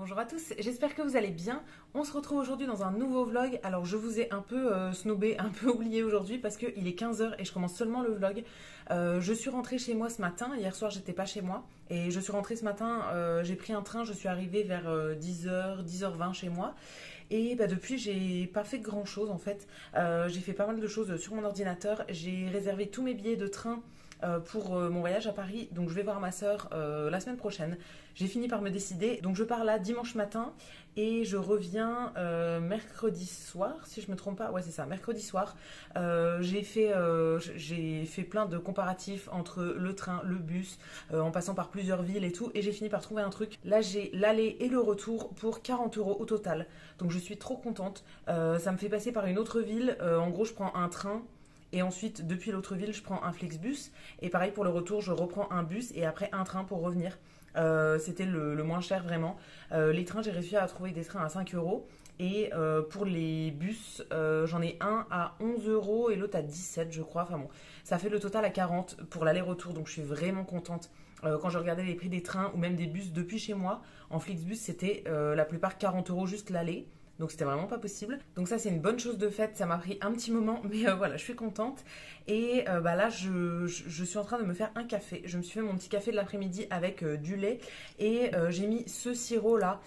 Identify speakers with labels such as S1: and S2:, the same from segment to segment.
S1: Bonjour à tous, j'espère que vous allez bien. On se retrouve aujourd'hui dans un nouveau vlog. Alors je vous ai un peu euh, snobé, un peu oublié aujourd'hui parce qu'il est 15h et je commence seulement le vlog. Euh, je suis rentrée chez moi ce matin, hier soir j'étais pas chez moi. Et je suis rentrée ce matin, euh, j'ai pris un train, je suis arrivée vers 10h, 10h20 chez moi. Et bah, depuis, j'ai pas fait grand chose en fait. j'ai fait pas mal de choses sur mon ordinateur. J'ai réservé tous mes billets de train euh, pour euh, mon voyage à Paris. Donc je vais voir ma soeur euh, la semaine prochaine. J'ai fini par me décider. Donc je pars là dimanche matin et je reviens mercredi soir, si je me trompe pas. Ouais, c'est ça, mercredi soir. j'ai fait, j'ai fait plein de comparatifs entre le train, le bus, en passant par plusieurs villes et tout. Et j'ai fini par trouver un truc. Là, j'ai l'aller et le retour pour 40 euros au total. Donc je suis trop contente. ça me fait passer par une autre ville. en gros, je prends un train et ensuite, depuis l'autre ville, je prends un Flixbus. Et pareil pour le retour, je reprends un bus et après un train pour revenir. Euh, c'était le, moins cher vraiment. Euh, les trains, j'ai réussi à trouver des trains à 5 euros. Et euh, pour les bus, j'en ai un à 11 euros et l'autre à 17, je crois. Enfin bon, ça fait le total à 40 pour l'aller-retour. Donc je suis vraiment contente. quand je regardais les prix des trains ou même des bus depuis chez moi, en Flixbus, c'était la plupart 40 euros juste l'aller. Donc c'était vraiment pas possible. Donc ça c'est une bonne chose de fait, ça m'a pris un petit moment, mais euh, voilà, je suis contente. Et euh, bah là je, suis en train de me faire un café. Je me suis fait mon petit café de l'après-midi avec euh, du lait et j'ai mis ce sirop là.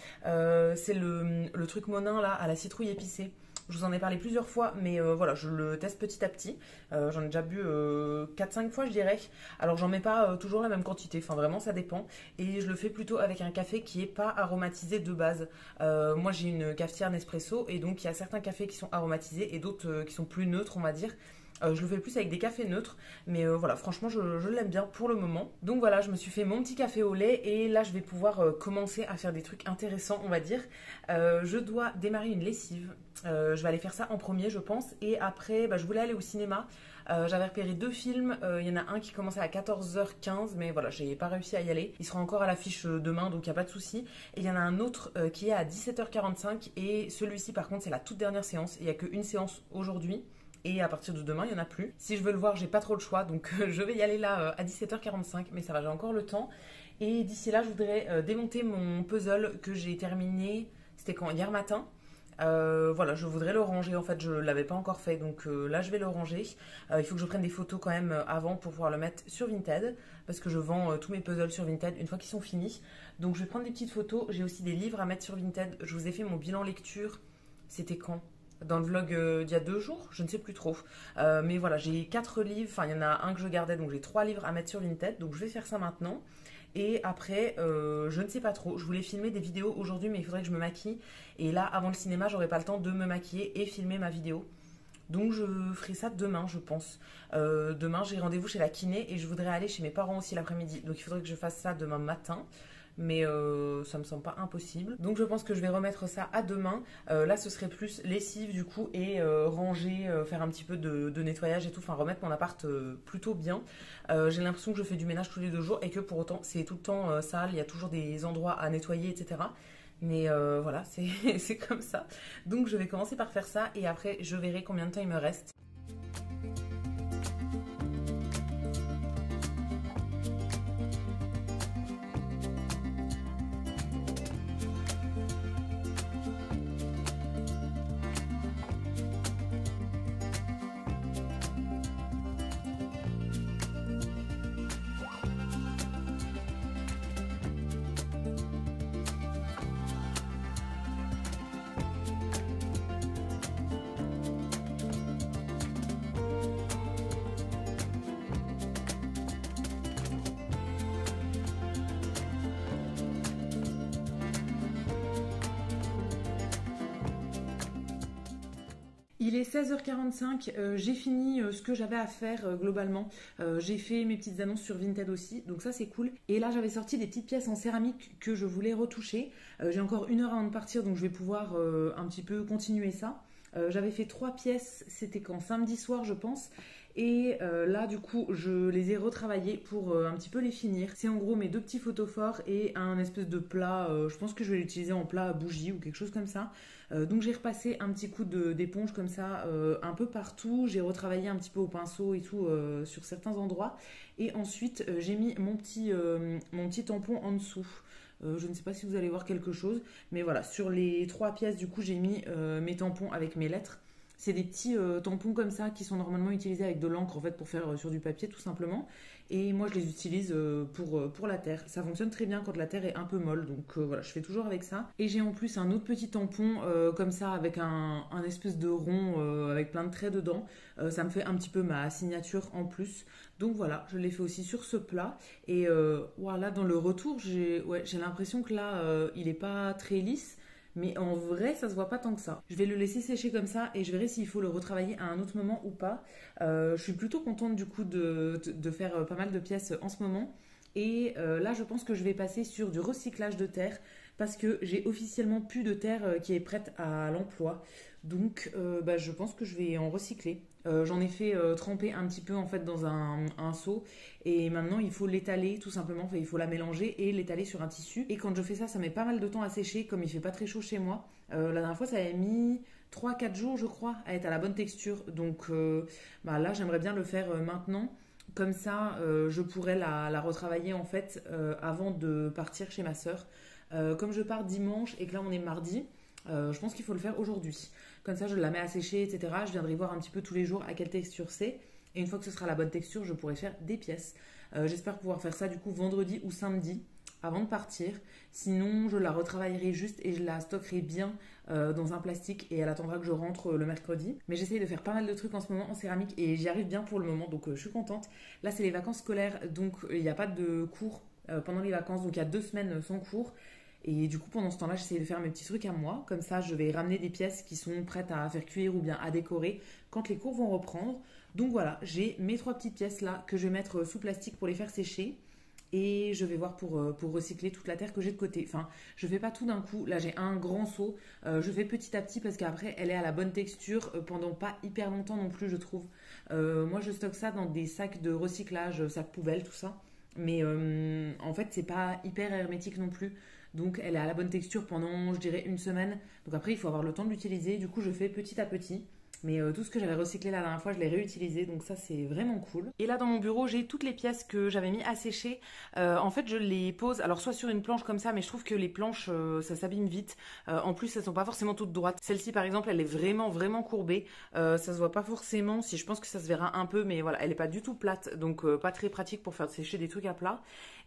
S1: c'est le, le, truc monin là à la citrouille épicée. Je vous en ai parlé plusieurs fois, mais euh, voilà, je le teste petit à petit. Euh, j'en ai déjà bu 4-5 euh, fois, je dirais. Alors, j'en mets pas toujours la même quantité. Enfin, vraiment, ça dépend. Et je le fais plutôt avec un café qui est pas aromatisé de base. moi, j'ai une cafetière Nespresso et donc il y a certains cafés qui sont aromatisés et d'autres qui sont plus neutres, on va dire. Euh, je le fais plus avec des cafés neutres, mais euh, voilà, franchement, je, l'aime bien pour le moment. Donc voilà, je me suis fait mon petit café au lait et là, je vais pouvoir euh, commencer à faire des trucs intéressants, on va dire. je dois démarrer une lessive. je vais aller faire ça en premier, je pense, et après, bah, je voulais aller au cinéma. J'avais repéré deux films. Il y en a un qui commençait à 14h15, mais voilà, j'ai pas réussi à y aller. Il sera encore à l'affiche demain, donc il n'y a pas de souci. Et il y en a un autre qui est à 17h45, et celui-ci, par contre, c'est la toute dernière séance. Il n'y a qu'une séance aujourd'hui et à partir de demain, il n'y en a plus. Si je veux le voir, j'ai pas trop le choix, donc euh, je vais y aller là euh, à 17h45, mais ça va, j'ai encore le temps. Et d'ici là, je voudrais euh, démonter mon puzzle que j'ai terminé, c'était quand Hier matin. voilà, je voudrais le ranger. En fait, je l'avais pas encore fait, donc là, je vais le ranger. il faut que je prenne des photos quand même avant pour pouvoir le mettre sur Vinted, parce que je vends tous mes puzzles sur Vinted une fois qu'ils sont finis. Donc, je vais prendre des petites photos. J'ai aussi des livres à mettre sur Vinted. Je vous ai fait mon bilan lecture. C'était quand? Dans le vlog euh, d'il y a deux jours, je ne sais plus trop. Euh, mais voilà, j'ai quatre livres, enfin il y en a un que je gardais, donc j'ai trois livres à mettre sur Vinted, donc je vais faire ça maintenant. Et après, euh, je ne sais pas trop. Je voulais filmer des vidéos aujourd'hui, mais il faudrait que je me maquille. Et là, avant le cinéma, j'aurai pas le temps de me maquiller et filmer ma vidéo. Donc je ferai ça demain, je pense. demain, j'ai rendez-vous chez la kiné et je voudrais aller chez mes parents aussi l'après-midi. Donc il faudrait que je fasse ça demain matin mais euh, ça me semble pas impossible. Donc je pense que je vais remettre ça à demain. Euh, là, ce serait plus lessive du coup et euh, ranger, faire un petit peu de, nettoyage et tout, enfin remettre mon appart plutôt bien. J'ai l'impression que je fais du ménage tous les deux jours et que pour autant c'est tout le temps sale, il y a toujours des endroits à nettoyer, etc. Mais voilà, c'est comme ça. Donc je vais commencer par faire ça et après je verrai combien de temps il me reste. Il est 16h45, euh, j'ai fini euh, ce que j'avais à faire euh, globalement. j'ai fait mes petites annonces sur Vinted aussi, donc ça c'est cool. Et là j'avais sorti des petites pièces en céramique que je voulais retoucher. j'ai encore une heure avant de partir, donc je vais pouvoir un petit peu continuer ça. J'avais fait trois pièces, c'était quand samedi soir je pense. Et euh, là, du coup, je les ai retravaillés pour euh, un petit peu les finir. C'est en gros mes deux petits photophores et un espèce de plat. Euh, je pense que je vais l'utiliser en plat à bougie ou quelque chose comme ça. donc j'ai repassé un petit coup d'éponge comme ça un peu partout. J'ai retravaillé un petit peu au pinceau et tout sur certains endroits. Et ensuite, j'ai mis mon petit tampon en dessous. Je ne sais pas si vous allez voir quelque chose, mais voilà, sur les trois pièces, du coup, j'ai mis mes tampons avec mes lettres. C'est des petits tampons comme ça qui sont normalement utilisés avec de l'encre en fait pour faire sur du papier tout simplement. Et moi, je les utilise euh, pour, euh, la terre. Ça fonctionne très bien quand la terre est un peu molle. Donc euh, voilà, je fais toujours avec ça. Et j'ai en plus un autre petit tampon comme ça avec un, espèce de rond avec plein de traits dedans. ça me fait un petit peu ma signature en plus. Donc voilà, je l'ai fait aussi sur ce plat. Et voilà, dans le retour, j'ai l'impression que là, il n'est pas très lisse. Mais en vrai, ça se voit pas tant que ça. Je vais le laisser sécher comme ça et je verrai s'il faut le retravailler à un autre moment ou pas. Euh, je suis plutôt contente du coup de, faire euh, pas mal de pièces en ce moment. Et euh, là, je pense que je vais passer sur du recyclage de terre parce que j'ai officiellement plus de terre qui est prête à l'emploi. Donc, bah, je pense que je vais en recycler. Euh, j'en ai fait euh, tremper un petit peu en fait dans un, seau et maintenant il faut l'étaler tout simplement, il faut la mélanger et l'étaler sur un tissu. Et quand je fais ça, ça met pas mal de temps à sécher comme il fait pas très chaud chez moi. Euh, la dernière fois, ça a mis 3-4 jours je crois à être à la bonne texture. Donc bah, là, j'aimerais bien le faire maintenant. Comme ça, je pourrais la, la, retravailler en fait avant de partir chez ma sœur. comme je pars dimanche et que là on est mardi, je pense qu'il faut le faire aujourd'hui. Comme ça, je la mets à sécher, etc. Je viendrai voir un petit peu tous les jours à quelle texture c'est. Et une fois que ce sera la bonne texture, je pourrai faire des pièces. Euh, j'espère pouvoir faire ça du coup vendredi ou samedi avant de partir. Sinon, je la retravaillerai juste et je la stockerai bien euh, dans un plastique et elle attendra que je rentre euh, le mercredi. Mais j'essaye de faire pas mal de trucs en ce moment en céramique et j'y arrive bien pour le moment, donc je suis contente. Là, c'est les vacances scolaires, donc il n'y a pas de cours pendant les vacances, donc il y a deux semaines sans cours. Et du coup, pendant ce temps-là, j'essaie de faire mes petits trucs à moi. Comme ça, je vais ramener des pièces qui sont prêtes à faire cuire ou bien à décorer quand les cours vont reprendre. Donc voilà, j'ai mes trois petites pièces là que je vais mettre sous plastique pour les faire sécher. Et je vais voir pour, euh, pour recycler toute la terre que j'ai de côté. Enfin, je fais pas tout d'un coup. Là, j'ai un grand seau. Euh, je fais petit à petit parce qu'après, elle est à la bonne texture euh, pendant pas hyper longtemps non plus, je trouve. moi, je stocke ça dans des sacs de recyclage, sacs poubelles, tout ça. Mais en fait, c'est pas hyper hermétique non plus. Donc elle à la bonne texture pendant, je dirais, une semaine. Donc après, il faut avoir le temps de l'utiliser. Du coup, je fais petit à petit. Mais euh, tout ce que j'avais recyclé la dernière fois, je l'ai réutilisé, donc ça c'est vraiment cool. Et là dans mon bureau, j'ai toutes les pièces que j'avais mis à sécher. Euh, en fait, je les pose, alors soit sur une planche comme ça, mais je trouve que les planches, euh, ça s'abîme vite. en plus, elles sont pas forcément toutes droites. Celle-ci par exemple, elle est vraiment vraiment courbée. ça se voit pas forcément, si je pense que ça se verra un peu, mais voilà, elle est pas du tout plate, donc pas très pratique pour faire sécher des trucs à plat.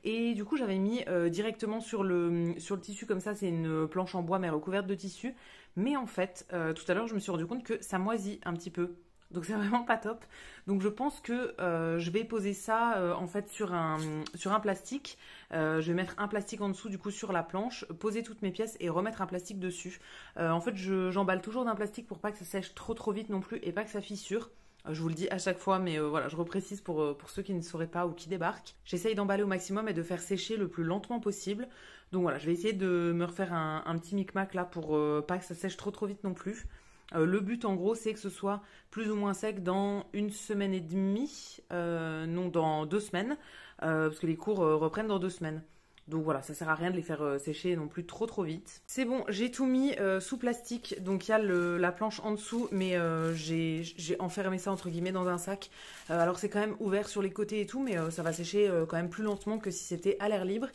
S1: Et du coup, j'avais mis directement sur le, sur le tissu comme ça, c'est une planche en bois mais recouverte de tissu. Mais en fait, euh, tout à l'heure, je me suis rendu compte que ça moisit un petit peu. Donc c'est vraiment pas top. Donc je pense que euh, je vais poser ça euh, en fait sur un, plastique. je vais mettre un plastique en dessous du coup sur la planche, poser toutes mes pièces et remettre un plastique dessus. en fait j'emballe toujours d'un plastique pour pas que ça sèche trop trop vite non plus et pas que ça fissure. Je vous le dis à chaque fois, mais voilà, je reprécise pour, pour ceux qui ne sauraient pas ou qui débarquent. J'essaye d'emballer au maximum et de faire sécher le plus lentement possible. Donc voilà, je vais essayer de me refaire un, petit micmac là pour euh, pas que ça sèche trop trop vite non plus. Euh, le but en gros c'est que ce soit plus ou moins sec dans une semaine et demie, euh, non dans deux semaines, parce que les cours reprennent dans deux semaines. Donc voilà, ça sert à rien de les faire euh, sécher non plus trop trop vite. C'est bon, j'ai tout mis euh, sous plastique, donc il y a la planche en dessous, mais euh, j'ai enfermé ça entre guillemets dans un sac. alors c'est quand même ouvert sur les côtés et tout, mais ça va sécher quand même plus lentement que si c'était à l'air libre.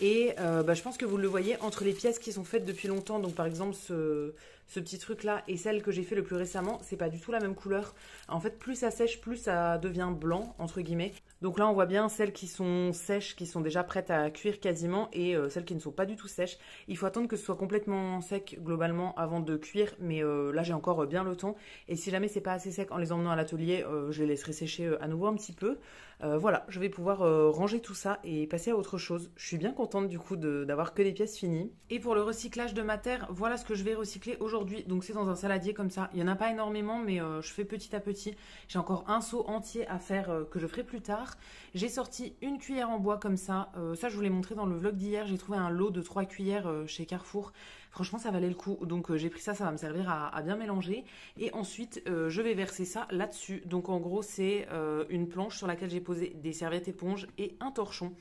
S1: Et bah, je pense que vous le voyez entre les pièces qui sont faites depuis longtemps, donc par exemple ce ce petit truc là et celle que j'ai fait le plus récemment, c'est pas du tout la même couleur. En fait, plus ça sèche, plus ça devient blanc entre guillemets. Donc là, on voit bien celles qui sont sèches, qui sont déjà prêtes à cuire quasiment et euh, celles qui ne sont pas du tout sèches. Il faut attendre que ce soit complètement sec globalement avant de cuire, mais euh, là j'ai encore bien le temps. Et si jamais c'est pas assez sec en les emmenant à l'atelier, euh, je les laisserai sécher à nouveau un petit peu. Euh, voilà, je vais pouvoir euh, ranger tout ça et passer à autre chose. Je suis bien contente du coup d'avoir que des pièces finies. Et pour le recyclage de ma terre, voilà ce que je vais recycler aujourd'hui. Donc c'est dans un saladier comme ça. Il n'y en a pas énormément, mais euh, je fais petit à petit. J'ai encore un seau entier à faire que je ferai plus tard. J'ai sorti une cuillère en bois comme ça. ça, je vous l'ai montré dans le vlog d'hier. J'ai trouvé un lot de trois cuillères chez Carrefour. Franchement, ça valait le coup. Donc j'ai pris ça, ça va me servir à, bien mélanger. Et ensuite, je vais verser ça là-dessus. Donc en gros, c'est une planche sur laquelle j'ai poser des serviettes éponges et un torchon.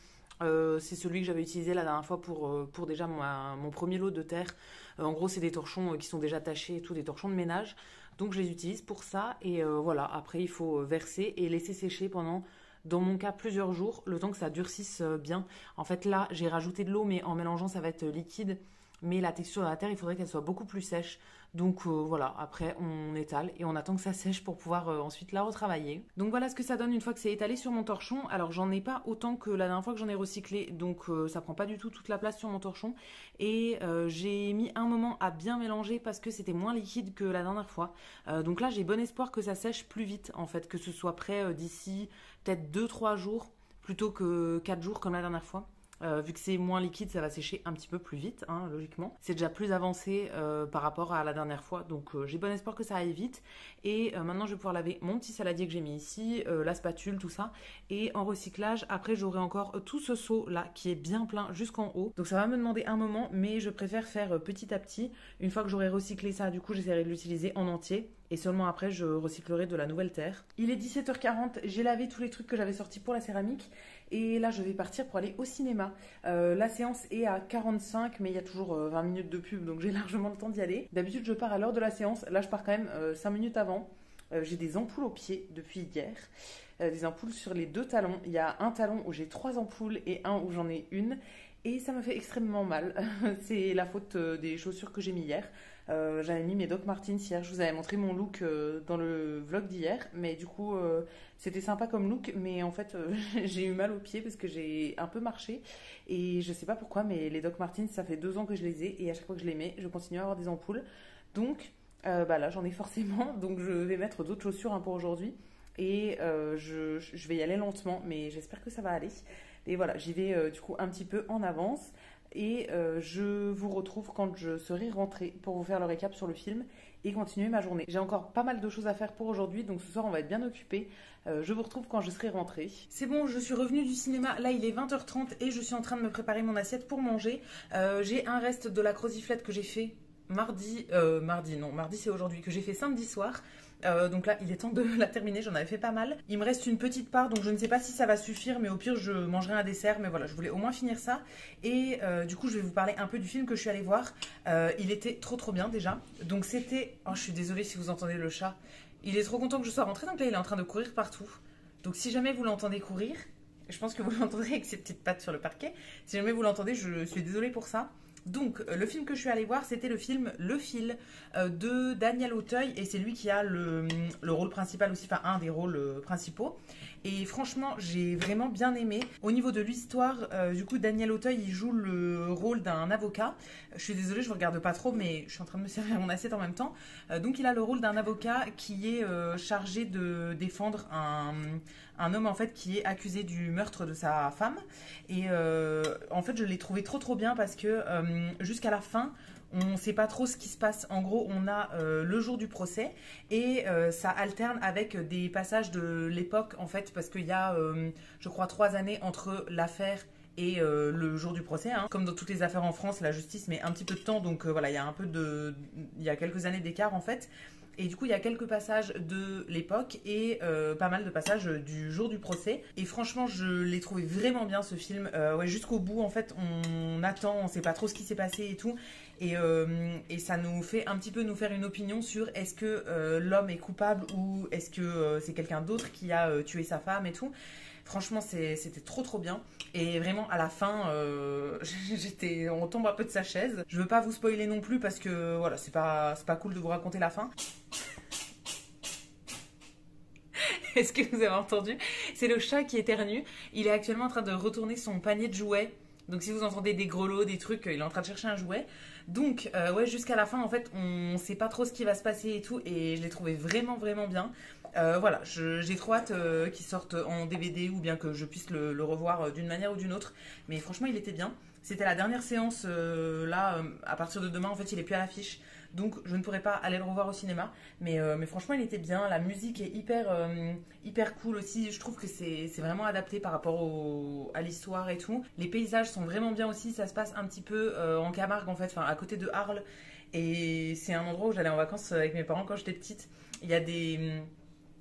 S1: Euh, c'est celui que j'avais utilisé la dernière fois pour, euh, pour déjà mon, premier lot de terre. Euh, en gros, c'est des torchons qui sont déjà tachés et tout, des torchons de ménage. Donc je les utilise pour ça. Et voilà, après, il faut verser et laisser sécher pendant dans mon cas plusieurs jours, le temps que ça durcisse bien. En fait là j'ai rajouté de l'eau mais en mélangeant ça va être liquide mais la texture de la terre, il faudrait qu'elle soit beaucoup plus sèche. Donc euh, voilà, après on étale et on attend que ça sèche pour pouvoir euh, ensuite la retravailler. Donc voilà ce que ça donne une fois que c'est étalé sur mon torchon. Alors j'en ai pas autant que la dernière fois que j'en ai recyclé, donc euh, ça prend pas du tout toute la place sur mon torchon. Et j'ai mis un moment à bien mélanger parce que c'était moins liquide que la dernière fois. donc là j'ai bon espoir que ça sèche plus vite en fait, que ce soit prêt d'ici peut-être 2-3 jours plutôt que 4 jours comme la dernière fois. Euh, vu que c'est moins liquide, ça va sécher un petit peu plus vite, hein, logiquement. C'est déjà plus avancé euh, par rapport à la dernière fois, donc euh, j'ai bon espoir que ça aille vite. Et maintenant, je vais pouvoir laver mon petit saladier que j'ai mis ici, la spatule, tout ça. Et en recyclage, après, j'aurai encore tout ce seau là qui est bien plein jusqu'en haut. Donc ça va me demander un moment, mais je préfère faire petit à petit. Une fois que j'aurai recyclé ça, du coup, j'essaierai de l'utiliser en entier et seulement après je recyclerai de la nouvelle terre. Il est 17h40, j'ai lavé tous les trucs que j'avais sortis pour la céramique et là je vais partir pour aller au cinéma. Euh, la séance est à 45 mais il y a toujours 20 euh, minutes de pub donc j'ai largement le temps d'y aller. D'habitude je pars à l'heure de la séance, là je pars quand même 5 euh, minutes avant. j'ai des ampoules aux pieds depuis hier. des ampoules sur les deux talons. Il y a un talon où j'ai trois ampoules et un où j'en ai une. Et ça me fait extrêmement mal. C'est la faute des chaussures que j'ai mis hier. Euh, j'avais mis mes Doc Martens hier. Je vous avais montré mon look euh, dans le vlog d'hier. Mais du coup, euh, c'était sympa comme look. Mais en fait, j'ai eu mal aux pieds parce que j'ai un peu marché. Et je sais pas pourquoi, mais les Doc Martens, ça fait deux ans que je les ai. Et à chaque fois que je les mets, je continue à avoir des ampoules. Donc, bah là, j'en ai forcément. Donc, je vais mettre d'autres chaussures hein, pour aujourd'hui. Et je, je, vais y aller lentement. Mais j'espère que ça va aller. Et voilà, j'y vais du coup un petit peu en avance et euh, je vous retrouve quand je serai rentrée pour vous faire le récap sur le film et continuer ma journée. J'ai encore pas mal de choses à faire pour aujourd'hui, donc ce soir on va être bien occupé. Euh, je vous retrouve quand je serai rentrée. C'est bon, je suis revenue du cinéma. Là, il est 20h30 et je suis en train de me préparer mon assiette pour manger. Euh, j'ai un reste de la croziflette que j'ai fait mardi, mardi non, mardi c'est aujourd'hui, que j'ai fait samedi soir. Euh, donc là, il est temps de la terminer. J'en avais fait pas mal. Il me reste une petite part, donc je ne sais pas si ça va suffire, mais au pire, je mangerai un dessert. Mais voilà, je voulais au moins finir ça. Et euh, du coup, je vais vous parler un peu du film que je suis allée voir. Euh, il était trop trop bien déjà. Donc c'était... Oh, je suis désolée si vous entendez le chat. Il est trop content que je sois rentrée, donc là, il est en train de courir partout. Donc si jamais vous l'entendez courir, je pense que vous l'entendrez avec ses petites pattes sur le parquet. Si jamais vous l'entendez, je suis désolée pour ça. Donc, euh, le film que je suis allée voir, c'était le film Le Fil euh, de Daniel Auteuil et c'est lui qui a le, rôle principal aussi, enfin un des rôles euh, principaux. Et franchement, j'ai vraiment bien aimé. Au niveau de l'histoire, du coup, Daniel Auteuil, il joue le rôle d'un avocat. Je suis désolée, je ne regarde pas trop, mais je suis en train de me servir mon assiette en même temps. donc, il a le rôle d'un avocat qui est chargé de défendre un, un, homme, en fait, qui est accusé du meurtre de sa femme. Et en fait, je l'ai trouvé trop, trop bien parce que euh, jusqu'à la fin, on ne sait pas trop ce qui se passe. En gros, on a euh, le jour du procès et euh, ça alterne avec des passages de l'époque, en fait, parce qu'il y a, je crois, trois années entre l'affaire et le jour du procès. Hein. Comme dans toutes les affaires en France, la justice met un petit peu de temps, donc voilà, il y a un peu de, il y a quelques années d'écart en fait. Et du coup, il y a quelques passages de l'époque et euh, pas mal de passages du jour du procès. Et franchement, je l'ai trouvé vraiment bien ce film. Euh, ouais, jusqu'au bout, en fait, on attend, on sait pas trop ce qui s'est passé et tout. Et, euh, et, ça nous fait un petit peu nous faire une opinion sur est-ce que l'homme est coupable ou est-ce que c'est quelqu'un d'autre qui a tué sa femme et tout. Franchement, c'était trop trop bien. Et vraiment, à la fin, euh, j'étais, on tombe un peu de sa chaise. Je veux pas vous spoiler non plus parce que voilà, c'est pas, pas cool de vous raconter la fin. Est-ce que vous avez entendu? C'est le chat qui éternue. Il est actuellement en train de retourner son panier de jouets. Donc si vous entendez des grelots, des trucs, il est en train de chercher un jouet. Donc euh, ouais, jusqu'à la fin, en fait, on sait pas trop ce qui va se passer et tout. Et je l'ai trouvé vraiment, vraiment bien. Euh, voilà, j'ai trop hâte euh, qu'il sorte en DVD ou bien que je puisse le, revoir euh, d'une manière ou d'une autre. Mais franchement, il était bien. C'était la dernière séance là. à partir de demain, en fait, il est plus à l'affiche. Donc, je ne pourrais pas aller le revoir au cinéma. Mais, mais franchement, il était bien. La musique est hyper, hyper cool aussi. Je trouve que c'est vraiment adapté par rapport à l'histoire et tout. Les paysages sont vraiment bien aussi. Ça se passe un petit peu en Camargue, en fait, enfin, à côté de Arles. Et c'est un endroit où j'allais en vacances avec mes parents quand j'étais petite. Il y a des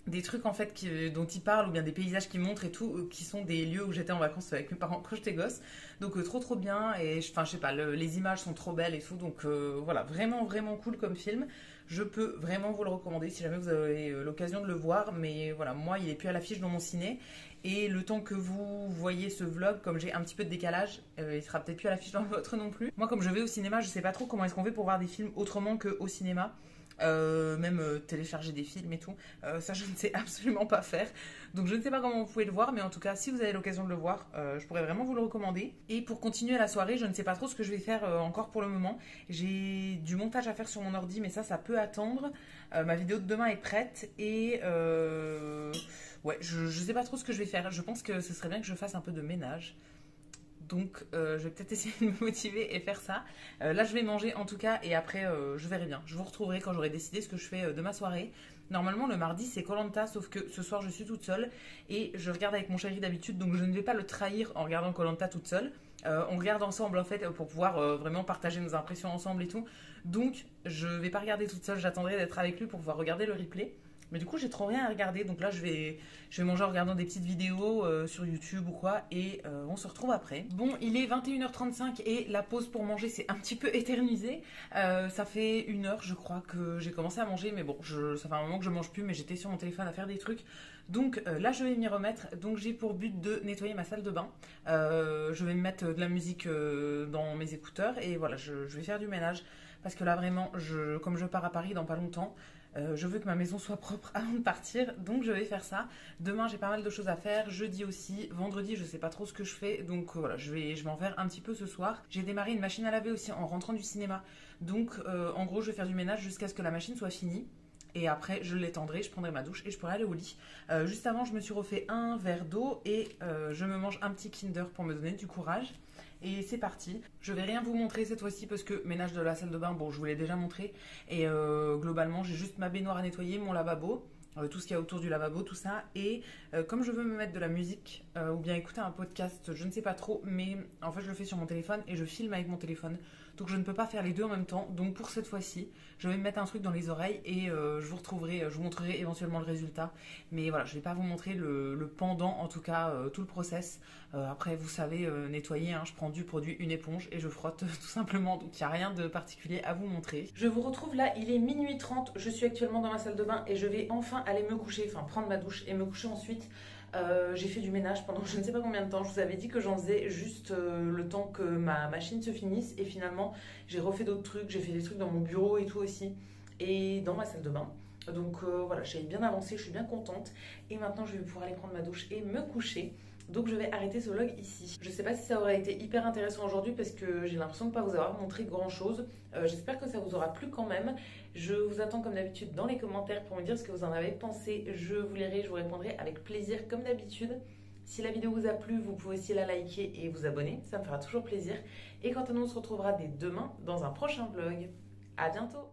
S1: des trucs en fait qui, dont ils parlent ou bien des paysages qu'ils montrent et tout, euh, qui sont des lieux où j'étais en vacances avec mes parents quand j'étais gosse. Donc euh, trop trop bien et enfin je sais pas, les images sont trop belles et tout. Donc euh, voilà, vraiment vraiment cool comme film. Je peux vraiment vous le recommander si jamais vous avez l'occasion de le voir. Mais voilà, moi il est plus à l'affiche dans mon ciné et le temps que vous voyez ce vlog, comme j'ai un petit peu de décalage, il sera peut-être plus à l'affiche dans le vôtre non plus. Moi comme je vais au cinéma, je sais pas trop comment est-ce qu'on fait pour voir des films autrement qu'au cinéma. Euh, même euh, télécharger des films et tout. Euh, ça, je ne sais absolument pas faire. Donc, je ne sais pas comment vous pouvez le voir, mais en tout cas, si vous avez l'occasion de le voir, je pourrais vraiment vous le recommander. Et pour continuer la soirée, je ne sais pas trop ce que je vais faire encore pour le moment. J'ai du montage à faire sur mon ordi, mais ça, ça peut attendre. ma vidéo de demain est prête et ouais, je ne sais pas trop ce que je vais faire. Je pense que ce serait bien que je fasse un peu de ménage. Donc euh, je vais peut-être essayer de me motiver et faire ça. Euh, là je vais manger en tout cas et après euh, je verrai bien. Je vous retrouverai quand j'aurai décidé ce que je fais de ma soirée. Normalement le mardi c'est Colanta sauf que ce soir je suis toute seule et je regarde avec mon chéri d'habitude donc je ne vais pas le trahir en regardant Colanta toute seule. on regarde ensemble en fait pour pouvoir vraiment partager nos impressions ensemble et tout. Donc je vais pas regarder toute seule, j'attendrai d'être avec lui pour pouvoir regarder le replay. Mais du coup, j'ai trop rien à regarder. Donc là, je vais, je vais manger en regardant des petites vidéos euh, sur YouTube ou quoi. Et euh, on se retrouve après. Bon, il est 21h35 et la pause pour manger s'est un petit peu éternisée. Euh, ça fait une heure, je crois, que j'ai commencé à manger. Mais bon, ça fait un moment que je mange plus. Mais j'étais sur mon téléphone à faire des trucs. Donc là, je vais m'y remettre. Donc j'ai pour but de nettoyer ma salle de bain. je vais me mettre de la musique dans mes écouteurs. Et voilà, je, je vais faire du ménage. Parce que là, vraiment, je, comme je pars à Paris dans pas longtemps, euh, je veux que ma maison soit propre avant de partir, donc je vais faire ça. Demain, j'ai pas mal de choses à faire. Jeudi aussi. Vendredi, je sais pas trop ce que je fais, donc euh, voilà, je vais, je vais faire un petit peu ce soir. J'ai démarré une machine à laver aussi en rentrant du cinéma, donc euh, en gros, je vais faire du ménage jusqu'à ce que la machine soit finie. Et après, je l'étendrai, je prendrai ma douche et je pourrai aller au lit. juste avant, je me suis refait un verre d'eau et je me mange un petit Kinder pour me donner du courage. Et c'est parti. Je vais rien vous montrer cette fois-ci parce que ménage de la salle de bain, bon, je vous l'ai déjà montré. Et euh, globalement, j'ai juste ma baignoire à nettoyer, mon lavabo. Euh, tout ce qu'il y a autour du lavabo, tout ça. Et euh, comme je veux me mettre de la musique ou bien écouter un podcast, je ne sais pas trop, mais en fait je le fais sur mon téléphone et je filme avec mon téléphone. Donc je ne peux pas faire les deux en même temps. Donc pour cette fois-ci, je vais me mettre un truc dans les oreilles et je vous retrouverai, je vous montrerai éventuellement le résultat. Mais voilà, je ne vais pas vous montrer le, pendant, en tout cas tout le process. après, vous savez, nettoyer, hein, je prends du produit, une éponge et je frotte tout simplement. Donc il n'y a rien de particulier à vous montrer. Je vous retrouve là, il est minuit 30. Je suis actuellement dans ma salle de bain et je vais enfin aller me coucher, enfin prendre ma douche et me coucher ensuite. Euh, j'ai fait du ménage pendant je ne sais pas combien de temps. Je vous avais dit que j'en faisais juste euh, le temps que ma machine se finisse. Et finalement, j'ai refait d'autres trucs. J'ai fait des trucs dans mon bureau et tout aussi. Et dans ma salle de bain. Donc euh, voilà, j'ai bien avancé, je suis bien contente. Et maintenant, je vais pouvoir aller prendre ma douche et me coucher. Donc je vais arrêter ce vlog ici. Je sais pas si ça aurait été hyper intéressant aujourd'hui parce que j'ai l'impression de ne pas vous avoir montré grand chose. Euh, j'espère que ça vous aura plu quand même. Je vous attends comme d'habitude dans les commentaires pour me dire ce que vous en avez pensé. Je vous lirai, je vous répondrai avec plaisir comme d'habitude. Si la vidéo vous a plu, vous pouvez aussi la liker et vous abonner, ça me fera toujours plaisir. Et quant à nous, on se retrouvera dès demain dans un prochain vlog. À bientôt